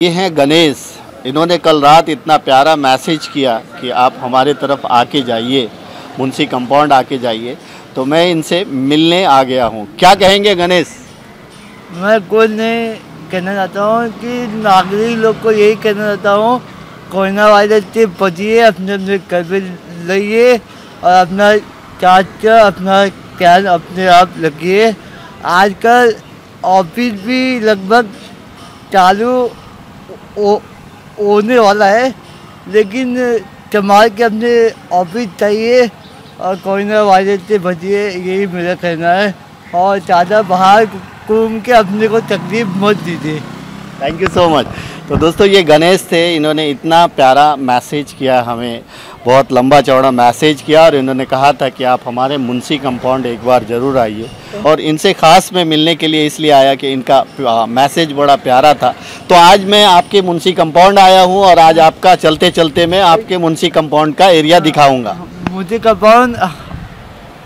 ये हैं गणेश। इन्होंने कल रात इतना प्यारा मैसेज किया कि आप हमारे तरफ़ आके जाइए, मुंशी कंपाउंड आके जाइए। तो मैं इनसे मिलने आ गया हूँ। क्या कहेंगे गणेश? मैं कुछ नहीं कहना चाहता हूँ कि नागरिक लोग को यही कहना चाहता हूँ, कोरोना वायरस से बचिए, अपने अपने घर पे रहिए और अपना चार्ज अपना ख्याल अपने आप रखिए। आजकल ऑफ़िस भी लगभग चालू होने वाला है, लेकिन कमाल के अपने ऑफ़िस चाहिए और कोरोना वायरस से बचिए, यही मेरा कहना है। और ज़्यादा बाहर घूम के अपने को तकलीफ़ मत दीजिए। थैंक यू सो मच तो दोस्तों ये गणेश थे। इन्होंने इतना प्यारा मैसेज किया हमें। बहुत लंबा चौड़ा मैसेज किया और इन्होंने कहा था कि आप हमारे मुंशी कंपाउंड एक बार ज़रूर आइए। और इनसे ख़ास मैं मिलने के लिए इसलिए आया कि इनका मैसेज बड़ा प्यारा था। तो आज मैं आपके मुंशी कंपाउंड आया हूँ और आज आपका चलते चलते मैं आपके मुंशी कंपाउंड का एरिया दिखाऊँगा। मुंशी कंपाउंड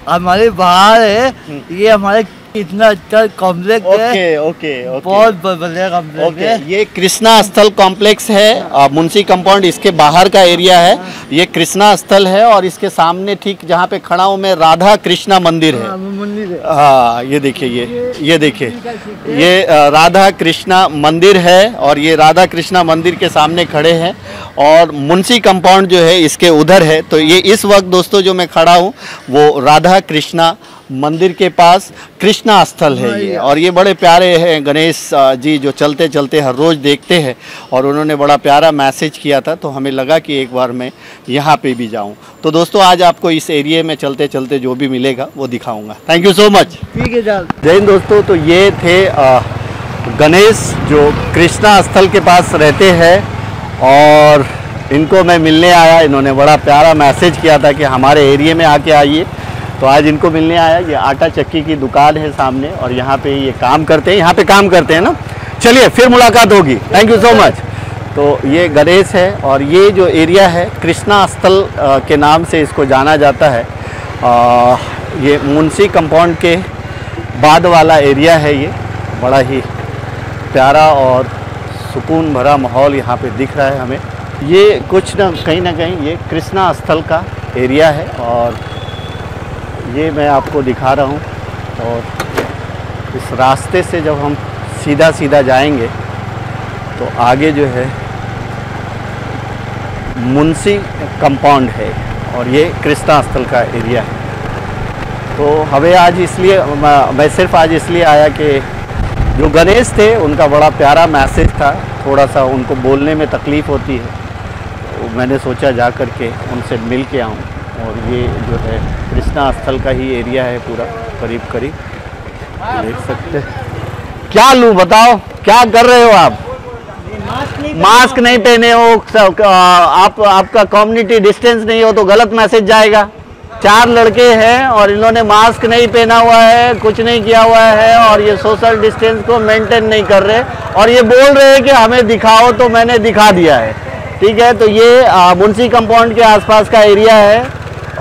हमारे बाहर है। ये हमारे इतना अच्छा कॉम्प्लेक्स है। Okay okay okay. बहुत बढ़िया कॉम्प्लेक्स है। ये कृष्णा स्थल कॉम्प्लेक्स है मुंशी कंपाउंड इसके बाहर का एरिया है। ये कृष्णा स्थल है और इसके सामने ठीक जहाँ पे खड़ा हूँ मैं राधा कृष्णा मंदिर है। हाँ, मंदिर हाँ। ये देखिए ये ये देखिए। ये राधा कृष्णा मंदिर है और ये राधा कृष्णा मंदिर के सामने खड़े हैं और मुंशी कंपाउंड जो है इसके उधर है। तो ये इस वक्त दोस्तों जो मैं खड़ा हूँ वो राधा कृष्णा मंदिर के पास कृष्णा स्थल है ये। और ये बड़े प्यारे हैं गणेश जी जो चलते चलते हर रोज़ देखते हैं। और उन्होंने बड़ा प्यारा मैसेज किया था तो हमें लगा कि एक बार मैं यहाँ पे भी जाऊँ। तो दोस्तों आज आपको इस एरिए में चलते चलते जो भी मिलेगा वो दिखाऊँगा। थैंक यू सो मच ठीक है जय हिंद दोस्तों तो ये थे गणेश जो कृष्णा स्थल के पास रहते हैं। और इनको मैं मिलने आया। इन्होंने बड़ा प्यारा मैसेज किया था कि हमारे एरिए में आके आइए। तो आज इनको मिलने आया ये आटा चक्की की दुकान है सामने और यहाँ पे ये काम करते हैं यहाँ पे काम करते हैं ना। चलिए फिर मुलाकात होगी। थैंक यू सो मच तो ये गणेश है और ये जो एरिया है कृष्णा स्थल के नाम से इसको जाना जाता है। अ, ये मुंशी कंपाउंड के बाद वाला एरिया है ये। बड़ा ही प्यारा और सुकून भरा माहौल यहाँ पे दिख रहा है हमें। ये कुछ ना कहीं ना कहीं ये कृष्णा स्थल का एरिया है और ये मैं आपको दिखा रहा हूँ। और इस रास्ते से जब हम सीधा सीधा जाएँगे तो आगे जो है, मुंशी कंपाउंड है और ये कृष्णा स्थल का एरिया है। तो हमें आज इसलिए, मैं सिर्फ़ आज इसलिए आया कि जो गणेश थे, उनका बड़ा प्यारा मैसेज था। थोड़ा सा उनको बोलने में तकलीफ़ होती है। तो मैंने सोचा जा कर के उनसे मिल के आऊँ। और ये जो है कृष्णा स्थल का ही एरिया है पूरा, करीब करीब। देख सकते क्या लूँ बताओ, क्या कर रहे हो आप? मास्क नहीं पहने हो आप, आपका कम्युनिटी डिस्टेंस नहीं हो तो गलत मैसेज जाएगा। चार लड़के हैं और इन्होंने मास्क नहीं पहना हुआ है, कुछ नहीं किया हुआ है और ये सोशल डिस्टेंस को मेंटेन नहीं कर रहे। और ये बोल रहे हैं कि हमें दिखाओ तो मैंने दिखा दिया है। ठीक है तो ये मुंशी कंपाउंड के आसपास का एरिया है।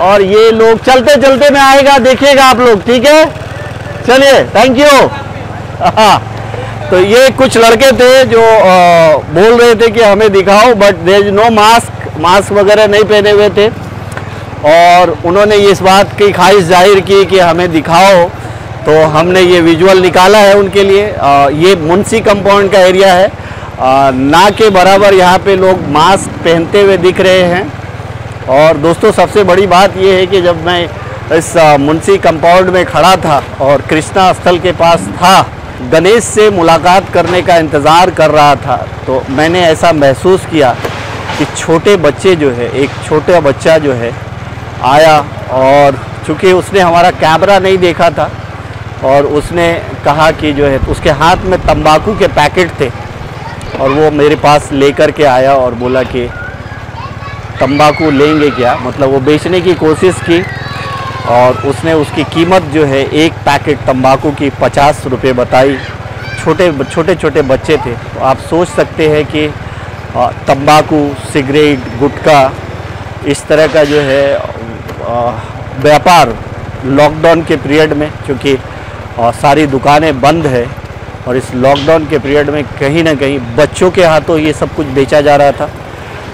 और ये लोग चलते चलते में आएगा देखिएगा आप लोग ठीक है? चलिए थैंक यू हाँ तो ये कुछ लड़के थे जो अ, बोल रहे थे कि हमें दिखाओ but there is no mask mask वगैरह नहीं पहने हुए थे। और उन्होंने इस बात की ख्वाहिश ज़ाहिर की कि हमें दिखाओ। तो हमने ये विजुअल निकाला है उनके लिए। अ, ये मुंशी कंपाउंड का एरिया है। अ, ना के बराबर यहाँ पे लोग मास्क पहनते हुए दिख रहे हैं। और दोस्तों, सबसे बड़ी बात ये है कि जब मैं इस मुंशी कंपाउंड में खड़ा था और कृष्णा स्थल के पास था, गणेश से मुलाकात करने का इंतज़ार कर रहा था तो मैंने ऐसा महसूस किया कि छोटे बच्चे जो है, एक छोटा बच्चा जो है, आया और चूँकि उसने हमारा कैमरा नहीं देखा था और उसने कहा कि जो है, उसके हाथ में तंबाकू के पैकेट थे और वो मेरे पास लेकर के आया और बोला कि तंबाकू लेंगे क्या? मतलब वो बेचने की कोशिश की और उसने उसकी कीमत जो है, एक पैकेट तंबाकू की पचास रुपये बताई। छोटे छोटे छोटे बच्चे थे। तो आप सोच सकते हैं कि तंबाकू, सिगरेट, गुटखा, इस तरह का जो है व्यापार लॉकडाउन के पीरियड में, क्योंकि सारी दुकानें बंद है और इस लॉकडाउन के पीरियड में कहीं ना कहीं बच्चों के हाथों ये सब कुछ बेचा जा रहा था।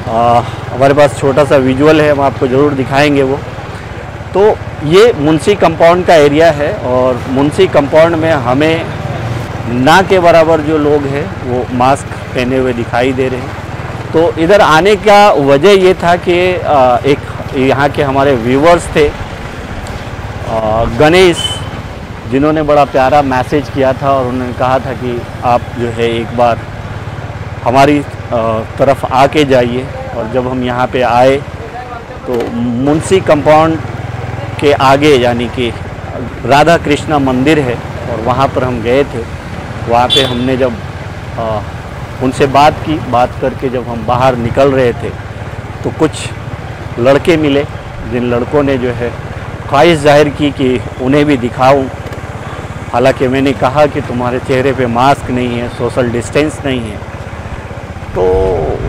हमारे पास छोटा सा विजुअल है, हम आपको ज़रूर दिखाएँगे वो। तो ये मुंशी कंपाउंड का एरिया है और मुंशी कंपाउंड में हमें ना के बराबर जो लोग हैं, वो मास्क पहने हुए दिखाई दे रहे हैं। तो इधर आने का वजह ये था कि एक यहाँ के हमारे व्यूवर्स थे गणेश, जिन्होंने बड़ा प्यारा मैसेज किया था और उन्होंने कहा था कि आप जो है एक बार हमारी तरफ़ आके जाइए। और जब हम यहाँ पे आए तो मुंशी कंपाउंड के आगे यानी कि राधा कृष्णा मंदिर है और वहाँ पर हम गए थे। वहाँ पे हमने जब आ, उनसे बात की बात करके जब हम बाहर निकल रहे थे तो कुछ लड़के मिले जिन लड़कों ने जो है ख्वाहिश ज़ाहिर की कि उन्हें भी दिखाऊँ। हालाँकि मैंने कहा कि तुम्हारे चेहरे पे मास्क नहीं है सोशल डिस्टेंस नहीं है। तो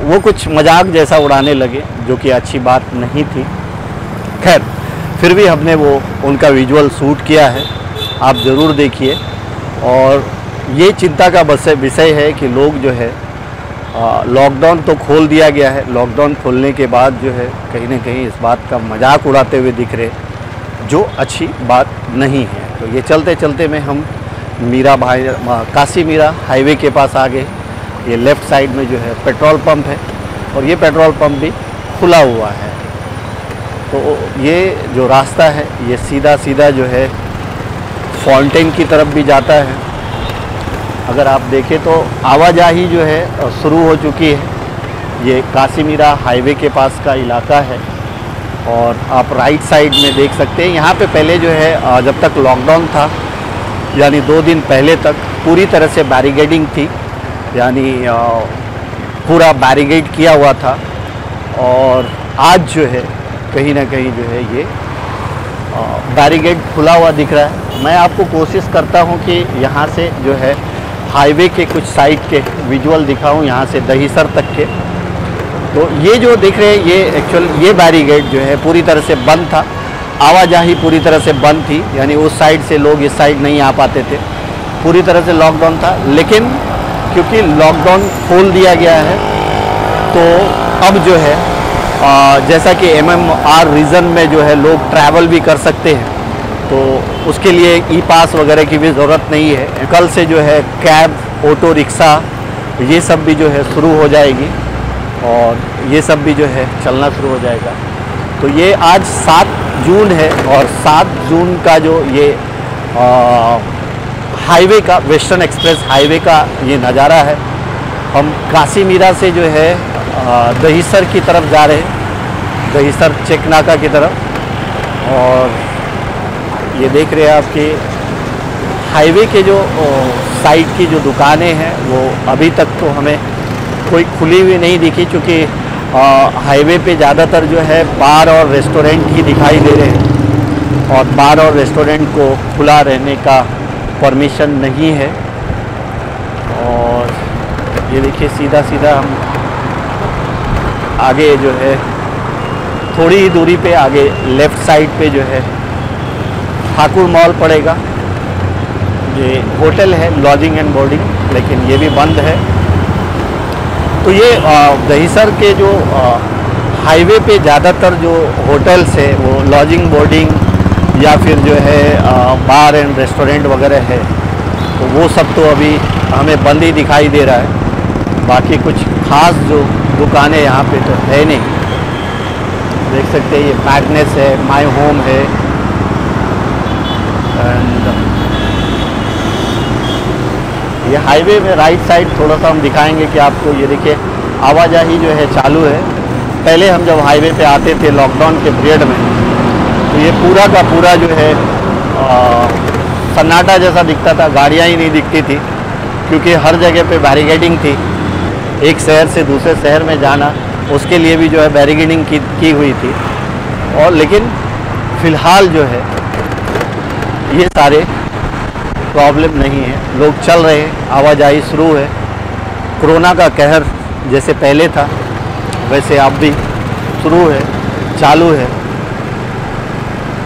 वो कुछ मज़ाक जैसा उड़ाने लगे, जो कि अच्छी बात नहीं थी। खैर, फिर भी हमने वो, उनका विजुअल शूट किया है। आप ज़रूर देखिए। और ये चिंता का विषय है कि लोग जो है लॉकडाउन तो खोल दिया गया है। लॉकडाउन खोलने के बाद जो है, कहीं ना कहीं इस बात का मज़ाक उड़ाते हुए दिख रहे, जो अच्छी बात नहीं है। तो ये चलते चलते में हम मीरा भाई काशी मीरा हाईवे के पास आ गए। ये लेफ़्ट साइड में जो है पेट्रोल पंप है और ये पेट्रोल पंप भी खुला हुआ है। तो ये जो रास्ता है, ये सीधा सीधा जो है फाउंटेन की तरफ़ भी जाता है। अगर आप देखें तो आवाजाही जो है शुरू हो चुकी है। ये काशीमीरा हाईवे के पास का इलाका है और आप राइट साइड में देख सकते हैं। यहाँ पे पहले जो है जब तक लॉकडाउन था, यानी दो दिन पहले तक पूरी तरह से बैरिगेडिंग थी। यानी पूरा बैरिगेड किया हुआ था। और आज जो है, कहीं ना कहीं जो है ये बैरिगेड खुला हुआ दिख रहा है। मैं आपको कोशिश करता हूँ कि यहाँ से जो है, हाईवे के कुछ साइड के विजुअल दिखाऊँ, यहाँ से दहीसर तक के। तो ये जो दिख रहे हैं, ये एक्चुअल ये बैरीगेट जो है, पूरी तरह से बंद था। आवाजाही पूरी तरह से बंद थी, यानी उस साइड से लोग इस साइड नहीं आ पाते थे। पूरी तरह से लॉकडाउन था, लेकिन क्योंकि लॉकडाउन खोल दिया गया है तो अब जो है आ, जैसा कि एम एम आर रीजन में जो है लोग ट्रैवल भी कर सकते हैं तो उसके लिए ई पास वगैरह की भी ज़रूरत नहीं है। कल से जो है कैब ऑटो रिक्शा ये सब भी जो है शुरू हो जाएगी और ये सब भी जो है चलना शुरू हो जाएगा। तो ये आज सात जून है और सात जून का जो ये हाईवे का, वेस्टर्न एक्सप्रेस हाईवे का ये नज़ारा है। हम काशी मीरा से जो है दहीसर की तरफ़ जा रहे हैं। दहीसर चेकनाका की तरफ़। और ये देख रहे हैं आपके हाईवे के जो साइड की जो दुकानें हैं, वो अभी तक तो हमें कोई खुली हुई नहीं दिखी चूँकि हाईवे पे ज़्यादातर जो है बार और रेस्टोरेंट ही दिखाई दे रहे हैं। और बार और रेस्टोरेंट को खुला रहने का परमिशन नहीं है। और ये देखिए सीधा सीधा हम आगे जो है, थोड़ी ही दूरी पे आगे लेफ़्ट साइड पे जो है, ठाकुर मॉल पड़ेगा। ये होटल है, लॉजिंग एंड बोर्डिंग, लेकिन ये भी बंद है। तो ये दहीसर के जो हाईवे पे ज़्यादातर जो होटल्स है, वो लॉजिंग, बोर्डिंग या फिर जो है बार एंड रेस्टोरेंट वगैरह है तो वो सब तो अभी हमें बंद ही दिखाई दे रहा है। बाकी कुछ ख़ास जो दुकानें यहाँ पे तो है नहीं। देख सकते हैं, ये मैगनेस है माई होम है एंड ये हाईवे में राइट साइड थोड़ा सा हम दिखाएँगे कि आपको, ये देखिए, आवाजाही जो है चालू है। पहले हम जब हाईवे पे आते थे लॉकडाउन के पीरियड में तो ये पूरा का पूरा जो है सन्नाटा जैसा दिखता था गाड़ियाँ ही नहीं दिखती थी क्योंकि हर जगह पे बैरिगेडिंग थी। एक शहर से दूसरे शहर में जाना उसके लिए भी जो है बैरिगेडिंग की, की हुई थी। और लेकिन फ़िलहाल जो है ये सारे प्रॉब्लम नहीं है। लोग चल रहे हैं आवाजाही शुरू है। कोरोना का कहर जैसे पहले था वैसे अब भी शुरू है चालू है।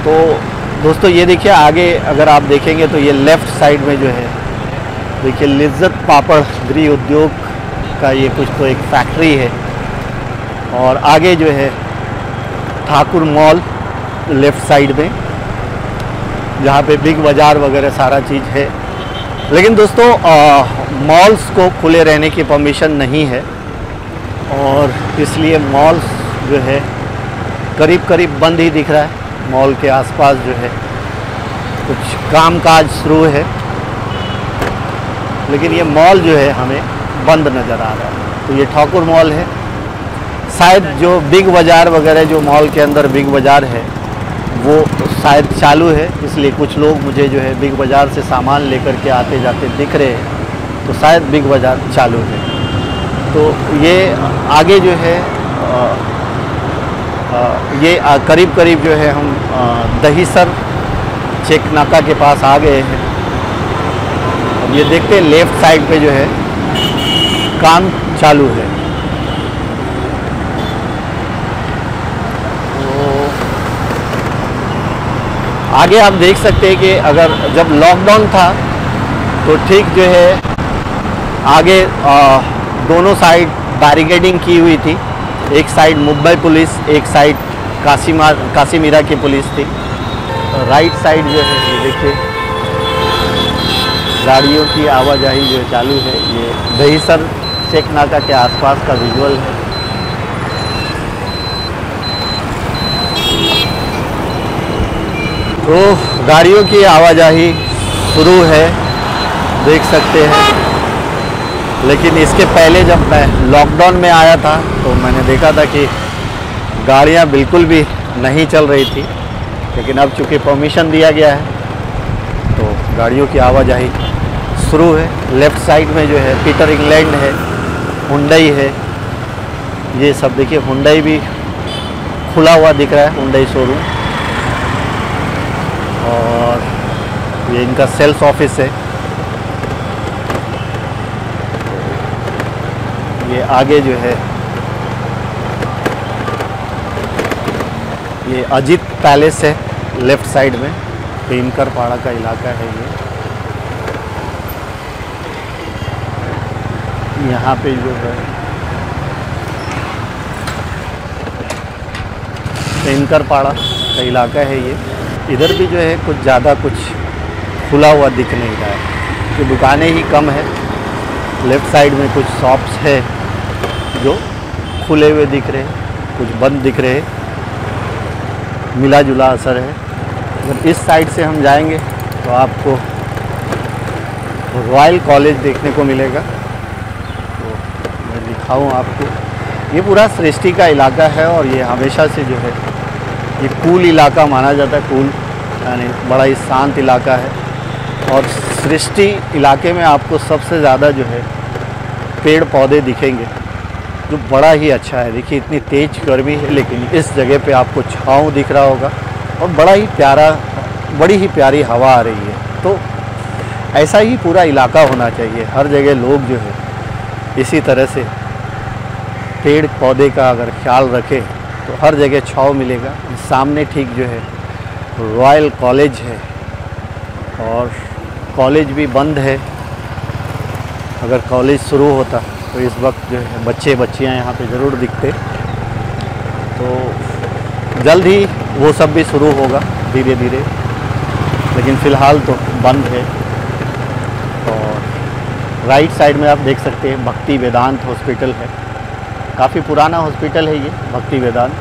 तो दोस्तों, ये देखिए, आगे अगर आप देखेंगे तो ये लेफ़्ट साइड में जो है, देखिए, लिज्जत पापड़ गृह उद्योग का ये कुछ तो एक फैक्ट्री है। और आगे जो है, ठाकुर मॉल लेफ़्ट साइड में, जहाँ पे बिग बाज़ार वगैरह सारा चीज़ है। लेकिन दोस्तों मॉल्स को खुले रहने की परमिशन नहीं है। और इसलिए मॉल्स जो है करीब करीब बंद ही दिख रहा है। मॉल के आसपास जो है, कुछ काम काज शुरू है। लेकिन ये मॉल जो है, हमें बंद नज़र आ रहा है। तो ये ठाकुर मॉल है। शायद जो बिग बाज़ार वगैरह, जो मॉल के अंदर बिग बाज़ार है, वो शायद चालू है। इसलिए कुछ लोग मुझे जो है, बिग बाज़ार से सामान लेकर के आते जाते दिख रहे हैं। तो शायद बिग बाज़ार चालू है। तो ये आगे जो है ये करीब करीब जो है हम दहीसर चेक नाका के पास आ गए हैं। ये देखते हैं लेफ़्ट साइड पे जो है काम चालू है। आगे आप देख सकते हैं कि अगर जब लॉकडाउन था तो ठीक जो है आगे आ, दोनों साइड बैरिकेडिंग की हुई थी। एक साइड मुंबई पुलिस, एक साइड कासीमा, कासीमीरा की पुलिस थी। राइट साइड जो है, ये देखिए, गाड़ियों की आवाजाही जो चालू है, ये दहीसर चेक नाका के आसपास का विजुअल है। तो गाड़ियों की आवाजाही शुरू है, देख सकते हैं। लेकिन इसके पहले जब मैं लॉकडाउन में आया था तो मैंने देखा था कि गाड़ियाँ बिल्कुल भी नहीं चल रही थी। लेकिन अब चूँकि परमिशन दिया गया है तो गाड़ियों की आवाजाही शुरू है। लेफ़्ट साइड में जो है पीटर इंग्लैंड है हुंडई है। ये सब देखिए हुंडई भी खुला हुआ दिख रहा है हुंडई शोरूम और ये इनका सेल्स ऑफ़िस है। ये आगे जो है, ये अजीत पैलेस है, लेफ़्ट साइड में, भीमकर पाड़ा का इलाका है ये। यहाँ पे जो है, भीमकर पाड़ा का इलाका है ये। इधर भी जो है, कुछ ज़्यादा कुछ खुला हुआ दिख नहीं रहा है कि दुकानें ही कम है, लेफ़्ट साइड में कुछ शॉप्स है। जो खुले हुए दिख रहे हैं, कुछ बंद दिख रहे हैं मिला जुला असर है। अगर इस साइड से हम जाएँगे तो आपको रॉयल कॉलेज देखने को मिलेगा। तो मैं दिखाऊँ आपको, ये पूरा सृष्टि का इलाका है और ये हमेशा से जो है, ये कूल इलाका माना जाता है, कूल, यानी बड़ा ही शांत इलाका है। और सृष्टि इलाके में आपको सबसे ज़्यादा जो है पेड़ पौधे दिखेंगे। जो बड़ा ही अच्छा है, देखिए इतनी तेज गर्मी है, लेकिन इस जगह पे आपको छाँव दिख रहा होगा और बड़ा ही प्यारा, बड़ी ही प्यारी हवा आ रही है। तो ऐसा ही पूरा इलाका होना चाहिए, हर जगह लोग जो है, इसी तरह से पेड़ पौधे का अगर ख्याल रखें तो हर जगह छाँव मिलेगा। सामने ठीक जो है रॉयल कॉलेज है और कॉलेज भी बंद है। अगर कॉलेज शुरू होता तो इस वक्त जो है, बच्चे बच्चियाँ यहाँ पे ज़रूर दिखते। तो जल्द ही वो सब भी शुरू होगा धीरे धीरे। लेकिन फ़िलहाल तो बंद है। और राइट साइड में आप देख सकते हैं, भक्ति वेदांत हॉस्पिटल है। काफ़ी पुराना हॉस्पिटल है ये, भक्ति वेदांत।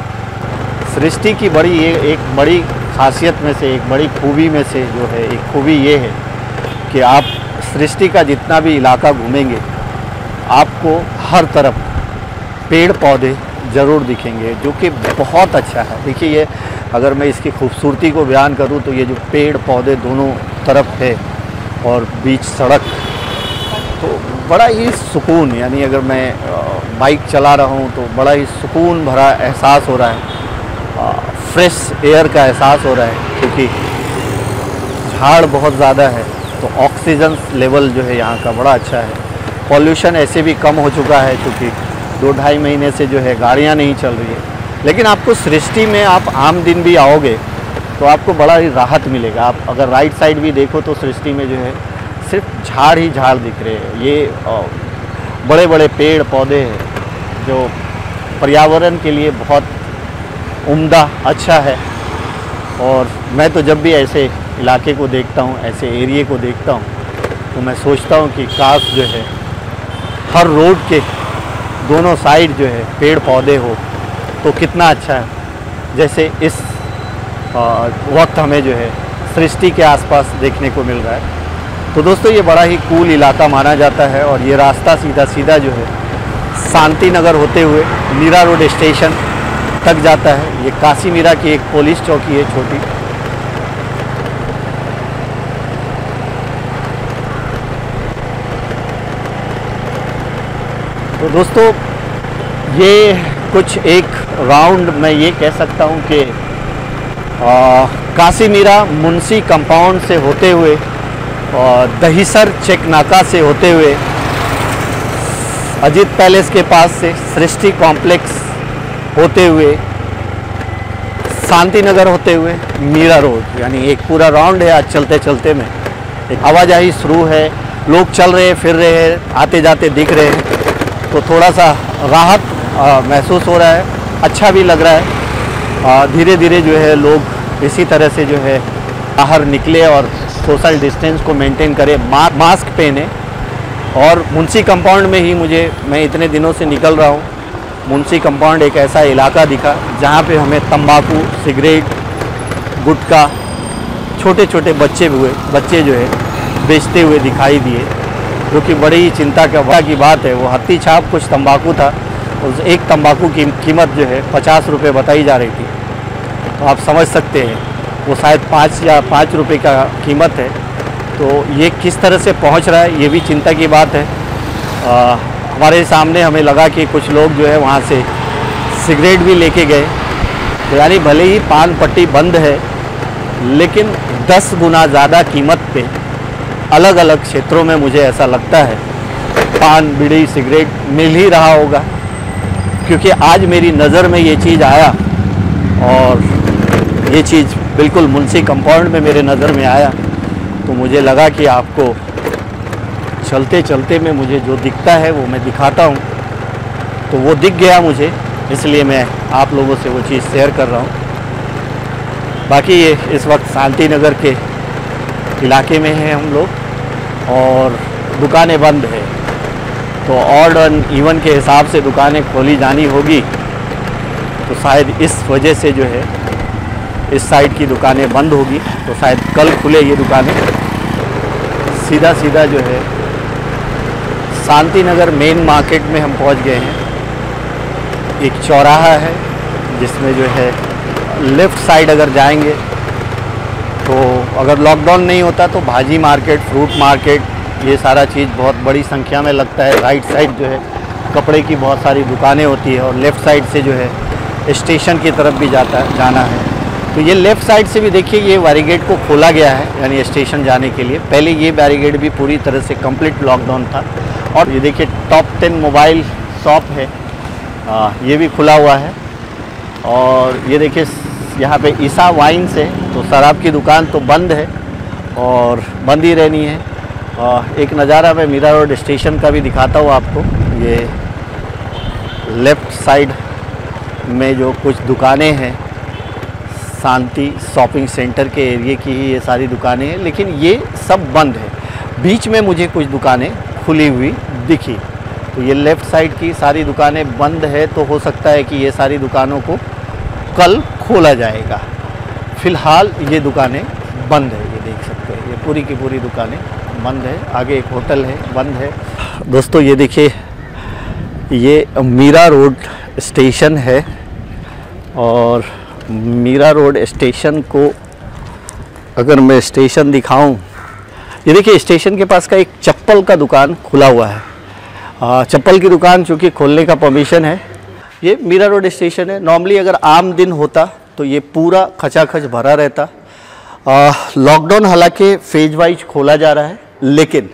सृष्टि की बड़ी ये, एक बड़ी खासियत में से, एक बड़ी खूबी में से जो है, एक खूबी ये है कि आप सृष्टि का जितना भी इलाका घूमेंगे आपको हर तरफ़ पेड़ पौधे ज़रूर दिखेंगे, जो कि बहुत अच्छा है। देखिए ये, अगर मैं इसकी खूबसूरती को बयान करूँ तो ये जो पेड़ पौधे दोनों तरफ़ है और बीच सड़क तो बड़ा ही सुकून, यानी अगर मैं बाइक चला रहा हूँ तो बड़ा ही सुकून भरा एहसास हो रहा है। फ्रेश एयर का एहसास हो रहा है, क्योंकि झाड़ बहुत ज़्यादा है तो ऑक्सीजन लेवल जो है यहाँ का बड़ा अच्छा है। पॉल्यूशन ऐसे भी कम हो चुका है क्योंकि दो ढाई महीने से जो है गाड़ियाँ नहीं चल रही है। लेकिन आपको सृष्टि में आप आम दिन भी आओगे तो आपको बड़ा ही राहत मिलेगा। आप अगर राइट साइड भी देखो तो सृष्टि में जो है सिर्फ़ झाड़ ही झाड़ दिख रहे हैं। ये बड़े बड़े पेड़ पौधे हैं, जो पर्यावरण के लिए बहुत उम्दा अच्छा है। और मैं तो जब भी ऐसे इलाके को देखता हूँ, ऐसे एरिए को देखता हूँ तो मैं सोचता हूँ कि काश जो है हर रोड के दोनों साइड जो है पेड़ पौधे हो तो कितना अच्छा है। जैसे इस वक्त हमें जो है सृष्टि के आसपास देखने को मिल रहा है। तो दोस्तों, ये बड़ा ही कूल इलाका माना जाता है और ये रास्ता सीधा सीधा जो है शांति नगर होते हुए मीरा रोड स्टेशन तक जाता है। ये काशी मीरा की एक पुलिस चौकी है छोटी। तो दोस्तों, ये कुछ एक राउंड मैं ये कह सकता हूँ कि काशी मीरा मुंशी कंपाउंड से होते हुए और दहीसर चेक नाका से होते हुए, अजीत पैलेस के पास से सृष्टि कॉम्प्लेक्स होते हुए शांति नगर होते हुए मीरा रोड, यानी एक पूरा राउंड है आज चलते चलते में आवाजाही शुरू है, लोग चल रहे फिर रहे हैं आते जाते दिख रहे हैं। तो थोड़ा सा राहत महसूस हो रहा है अच्छा भी लग रहा है। धीरे धीरे जो है लोग इसी तरह से जो है बाहर निकले और सोशल डिस्टेंस को मेंटेन करें मा, मास्क पहने। और मुंशी कंपाउंड में ही मुझे मैं इतने दिनों से निकल रहा हूँ। मुंशी कंपाउंड एक ऐसा इलाका दिखा जहाँ पे हमें तंबाकू सिगरेट गुटखा छोटे छोटे बच्चे हुए बच्चे जो है बेचते हुए दिखाई दिए। जो कि बड़ी चिंता का की बात है वो हत्ती छाप कुछ तंबाकू था उस एक तंबाकू की कीमत जो है पचास रुपये बताई जा रही थी। तो आप समझ सकते हैं वो शायद पाँच या पाँच रुपये का कीमत है। तो ये किस तरह से पहुँच रहा है ये भी चिंता की बात है। आ, हमारे सामने हमें लगा कि कुछ लोग जो है वहाँ से सिगरेट भी लेके गए। तो यानी भले ही पान पट्टी बंद है लेकिन 10 गुना ज़्यादा कीमत पे अलग अलग क्षेत्रों में मुझे ऐसा लगता है। पान, बीड़ी, सिगरेट मिल ही रहा होगा, क्योंकि आज मेरी नज़र में ये चीज़ आया और ये चीज़ बिल्कुल मुंशी कंपाउंड में मेरे नज़र में आया। तो मुझे लगा कि आपको चलते चलते में मुझे जो दिखता है वो मैं दिखाता हूँ। तो वो दिख गया मुझे, इसलिए मैं आप लोगों से वो चीज़ शेयर कर रहा हूँ। बाकी ये इस वक्त शांति नगर के इलाके में हैं हम लोग। और दुकानें बंद है। तो ऑड एंड इवन के हिसाब से दुकानें खोली जानी होगी तो शायद इस वजह से जो है, इस साइड की दुकानें बंद होगी। तो शायद कल खुले ये दुकानें। सीधा सीधा जो है शांति नगर मेन मार्केट में हम पहुँच गए हैं। एक चौराहा है, जिसमें जो है लेफ़्ट साइड अगर जाएँगे तो अगर लॉकडाउन नहीं होता तो भाजी मार्केट फ्रूट मार्केट ये सारा चीज़ बहुत बड़ी संख्या में लगता है। राइट साइड जो है कपड़े की बहुत सारी दुकानें होती है और लेफ़्ट साइड से जो है स्टेशन की तरफ़ भी जाता है जाना है। तो ये लेफ़्ट साइड से भी देखिए ये बैरिगेड को खोला गया है यानी स्टेशन जाने के लिए। पहले ये बैरिगेड भी पूरी तरह से कंप्लीट लॉकडाउन था। और ये देखिए टॉप टेन मोबाइल शॉप है। आ, ये भी खुला हुआ है। और ये देखिए यहाँ पे ईसा वाइन से तो शराब की दुकान तो बंद है और बंद ही रहनी है। एक नज़ारा मैं मीरा रोड स्टेशन का भी दिखाता हूँ आपको। ये लेफ़्ट साइड में जो कुछ दुकानें हैं, शांति शॉपिंग सेंटर के एरिए की ही ये सारी दुकानें हैं, लेकिन ये सब बंद है। बीच में मुझे कुछ दुकानें खुली हुई दिखी। तो ये लेफ़्ट साइड की सारी दुकानें बंद है तो हो सकता है कि ये सारी दुकानों को कल खोला जाएगा। फ़िलहाल ये दुकानें बंद है, ये देख सकते हैं। ये पूरी की पूरी दुकानें बंद है। आगे एक होटल है, बंद है। दोस्तों, ये देखिए, ये मीरा रोड स्टेशन है और मीरा रोड स्टेशन को अगर मैं स्टेशन दिखाऊँ, ये देखिए, स्टेशन के पास का एक चप्पल का दुकान खुला हुआ है। चप्पल की दुकान चूँकि खोलने का परमिशन है। ये मीरा रोड स्टेशन है। नॉर्मली अगर आम दिन होता तो ये पूरा खचाखच भरा रहता। लॉकडाउन हालाँकि फ़ेज़ वाइज खोला जा रहा है, लेकिन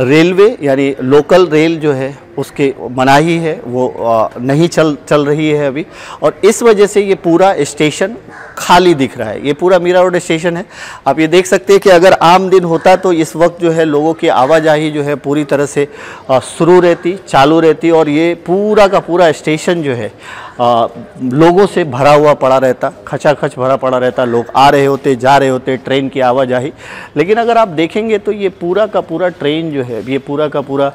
रेलवे यानी लोकल रेल जो है उसके मनाही है वो नहीं चल चल रही है अभी। और इस वजह से ये पूरा स्टेशन खाली दिख रहा है। ये पूरा मीरा रोड स्टेशन है। आप ये देख सकते हैं कि अगर आम दिन होता तो इस वक्त जो है लोगों की आवाजाही जो है पूरी तरह से शुरू रहती चालू रहती और ये पूरा का पूरा स्टेशन जो है आ, लोगों से भरा हुआ पड़ा रहता खचाखच भरा पड़ा रहता। लोग आ रहे होते जा रहे होते ट्रेन की आवाजाही। लेकिन अगर आप देखेंगे तो ये पूरा का पूरा ट्रेन जो है ये पूरा का पूरा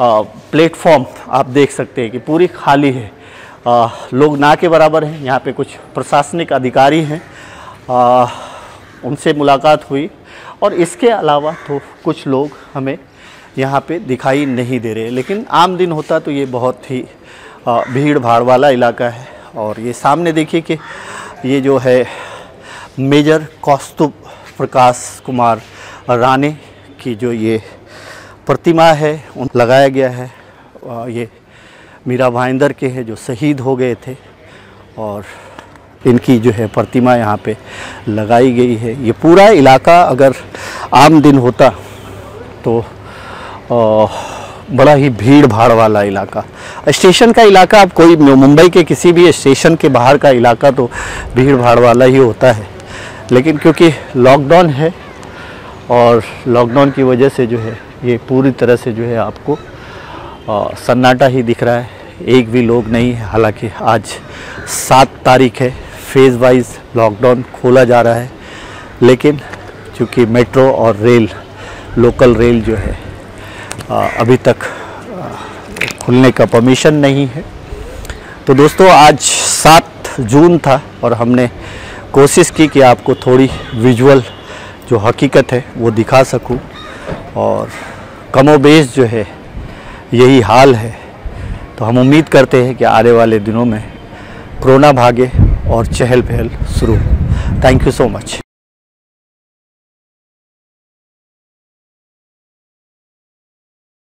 प्लेटफॉर्म आप देख सकते हैं कि पूरी खाली है। आ, लोग ना के बराबर हैं यहाँ पे कुछ प्रशासनिक अधिकारी हैं। उनसे मुलाकात हुई और इसके अलावा तो कुछ लोग हमें यहाँ पे दिखाई नहीं दे रहे। लेकिन आम दिन होता तो ये बहुत ही भीड़ भाड़ वाला इलाका है। और ये सामने देखिए कि ये जो है मेजर कौस्तुभ प्रकाश कुमार राणे की जो ये प्रतिमा है उन लगाया गया है। ये मीरा भाईंदर के हैं जो शहीद हो गए थे और इनकी जो है प्रतिमा यहाँ पे लगाई गई है। ये पूरा इलाका अगर आम दिन होता तो आ, बड़ा ही भीड़ भाड़ वाला इलाका। स्टेशन का इलाका अब कोई मुंबई के किसी भी स्टेशन के बाहर का इलाका तो भीड़ भाड़ वाला ही होता है। लेकिन क्योंकि लॉकडाउन है और लॉकडाउन की वजह से जो है ये पूरी तरह से जो है आपको सन्नाटा ही दिख रहा है। एक भी लोग नहीं है। हालाँकि आज सात तारीख है। फ़ेज़ वाइज लॉकडाउन खोला जा रहा है। लेकिन चूँकि मेट्रो और रेल लोकल रेल जो है आ, अभी तक आ, खुलने का परमिशन नहीं है। तो दोस्तों आज सात जून था और हमने कोशिश की कि आपको थोड़ी विजुअल जो हकीकत है वो दिखा सकूँ। और कमोबेश जो है, यही हाल है। तो हम उम्मीद करते हैं कि आने वाले दिनों में कोरोना भागे और चहल पहल शुरू हो। Thank you so much